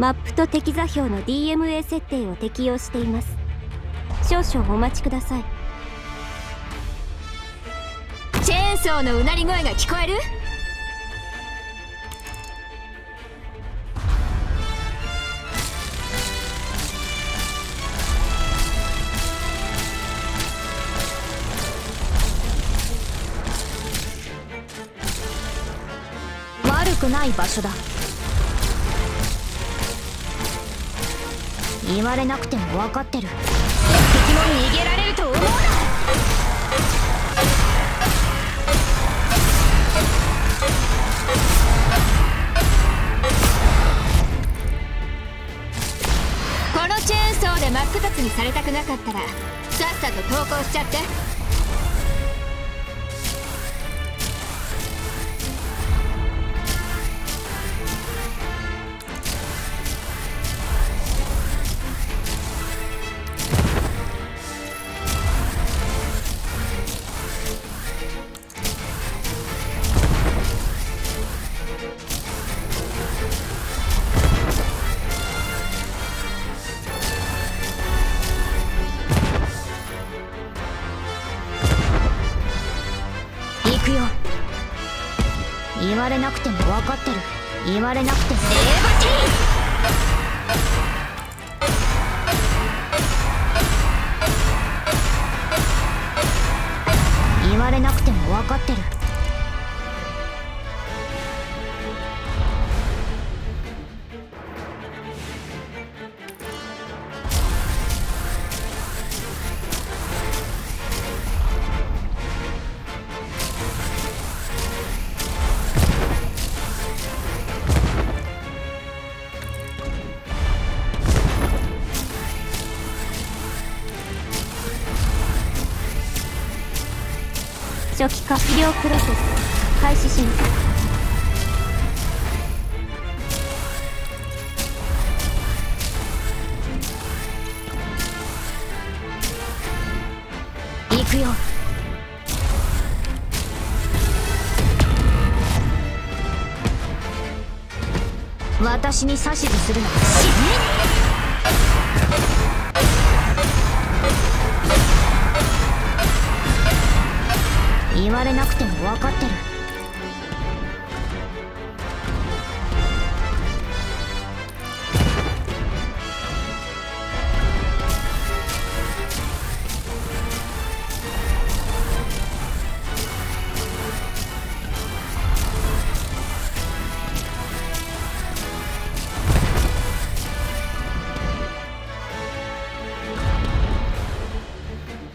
マップと敵座標の DMA 設定を適用しています。少々お待ちください。チェーンソーのうなり声が聞こえる？悪くない場所だ。言われなくても分かってる。敵も逃げられると思うな。このチェーンソーで真っ二つにされたくなかったらさっさと投降しちゃって。言われなくても分かってる。言われなくても。レーバティ言われなくても分かってる。初期化医療プロセス開始します行くよ私に指図するな。死ねわれなくても分かってる。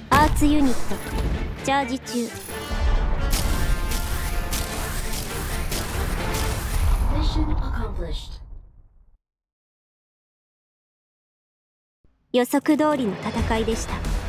アーツユニットチャージ中。予測通りの戦いでした。